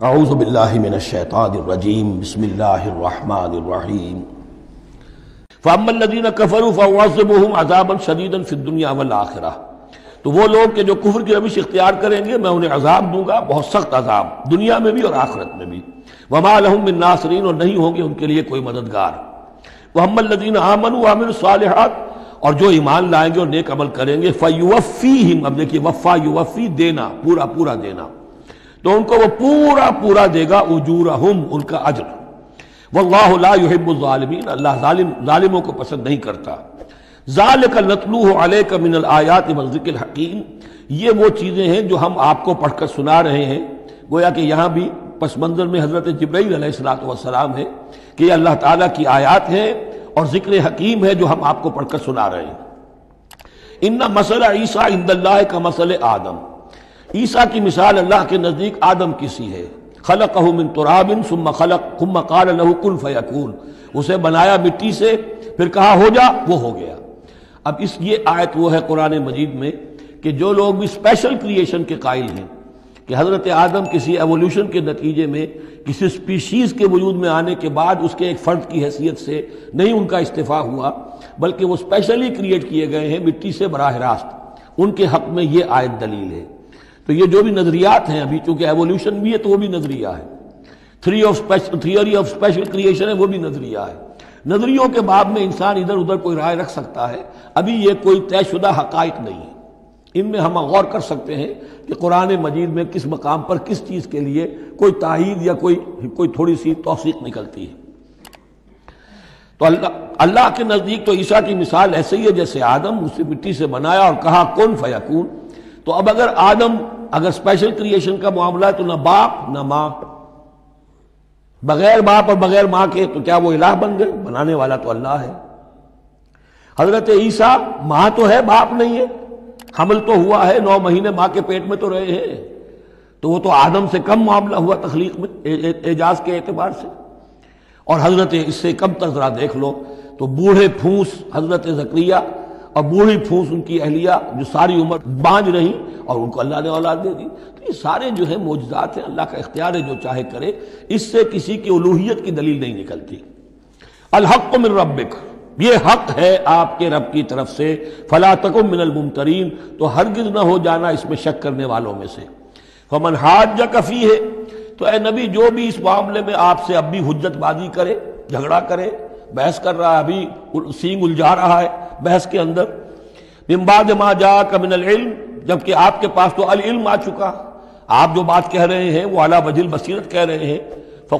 आउज़बिल्लिमिनशैतानिर्रजीम बिस्मिल्लाहिर्रहमानिर्रहीम फ़अम्मल्लज़ीन कफ़रू फ़अज़िबुहुम अज़ाबन शदीदन फ़िद्दुनिया वल आखिरा तो वो लोग के जो कुफर की रविश इख्तियार करेंगे, मैं उन्हें अजाब दूँगा, बहुत सख्त अजाब, दुनिया में भी और आखिरत में भी। वमा लहुम नासरीन, और नहीं होंगे उनके लिए कोई मददगार। वहमल्लज़ीन आमनु आमिन सालिहात, और जो ईमान लाएँगे और नेक अमल करेंगे फ़युवफ़ी हिम अब देखिए, वफ़ा युवफ़ी देना, पूरा पूरा देना। तो उनको वो पूरा पूरा देगा उजूर हम उनका अजर। वल्लाहिबुलमीन अल्लाह को पसंद नहीं करता। जाल का नतलू अले का मिनल आयात मस्जिक हकीम। ये वो चीज़ें हैं जो हम आपको पढ़कर सुना रहे हैं। गोया कि यहाँ भी पस मंजर में हज़रत जब्राईल सलाम है कि अल्लाह ताला की आयात है और ज़िक्र हकीम है जो हम आपको पढ़कर सुना रहे हैं। इन्ना मसला ईसा इंदल्ला का मसल आदम। ईसा की मिसाल अल्लाह के नज़दीक आदम की सी है। खलक मिन तुराबिन सुम खलक कुम काल लहू कुल फयकून। उसे बनाया मिट्टी से, फिर कहा, हो जा, वो हो गया। अब इस, ये आयत वो है कुरान मजीद में कि जो लोग भी स्पेशल क्रिएशन के कायल हैं, कि हज़रत आदम किसी एवोल्यूशन के नतीजे में किसी स्पीशीज़ के वजूद में आने के बाद उसके एक फ़र्द की हैसियत से नहीं उनका इस्तीफ़ा हुआ, बल्कि वो स्पेशली क्रिएट किए गए हैं मिट्टी से बराह रास्त। उनके हक में ये आयत दलील है। तो ये जो भी नजरियात हैं अभी, चूँकि एवोल्यूशन भी है तो वो भी नज़रिया है। Theory of special theory of special creation है, वो भी नज़रिया है। नजरियों के बाद में इंसान इधर उधर कोई राय रख सकता है। अभी ये कोई तयशुदा हकाइक नहीं है। इनमें हम गौर कर सकते हैं कि कुरान मजीद में किस मकाम पर किस चीज़ के लिए कोई ताहीद या कोई कोई थोड़ी सी तोसीक निकलती है। तो अल्लाह अल्लाह के नज़दीक तो ईशा की मिसाल ऐसे ही है, जैसे आदम उसे मिट्टी से बनाया और कहा, कौन फयाकून? तो अब अगर आदम अगर स्पेशल क्रिएशन का मामला है तो ना बाप, ना माँ। बगैर बाप और बगैर माँ के तो क्या वो इलाह बन गए? बनाने वाला तो अल्लाह है। हज़रत ईसा, माँ तो है, बाप नहीं है। हमल तो हुआ है, नौ महीने माँ के पेट में तो रहे हैं। तो वो तो आदम से कम मामला हुआ तखलीक में एजाज के एतबार से। और हज़रत इससे कम तक जरा देख लो तो बूढ़े फूस हज़रत जक्रिया और बूढ़ी फूस उनकी अहलिया जो सारी उम्र बांझ रही और उनको अल्लाह ने औलाद दे दी। तो ये सारे जो है मौजदात हैं, अल्लाह का इख्तियार है जो चाहे करे। इससे किसी की उलूहियत की दलील नहीं निकलती। अलहक मिन रबिक ये हक है आपके रब की तरफ़ से। फला मिनल मुमतरीन। तो हरगिज ना हो जाना इसमें शक करने वालों में से। फमन हाज या कफी है तो ए नबी, जो भी इस मामले में आपसे अब भी हुज्जतबाजी करे, झगड़ा करे बहस कर रहा है अभी सींग उलझा रहा है बहस के अंदर। बिम्बाद मा जा कमिन जबकि आपके पास तो अल इल्म आ चुका। आप जो बात कह रहे हैं, वो अला वजील बसीरत कह रहे हैं। फ़कुल